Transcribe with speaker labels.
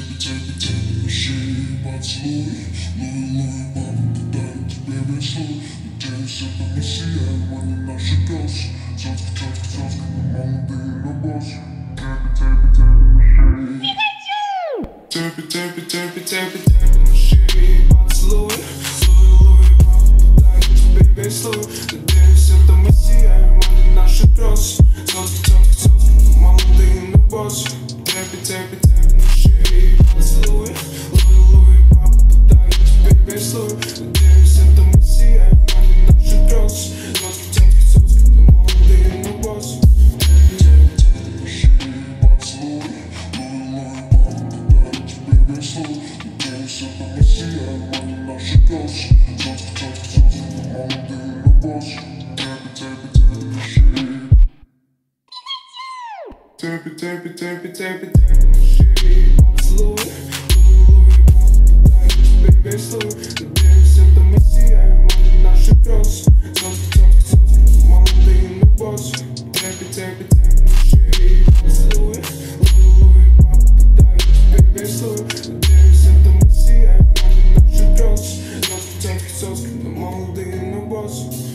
Speaker 1: Tap
Speaker 2: it, tap it, tap Terpy, terpy, terpy, terpy, terpy, terpy, slow. Baby, slow. house.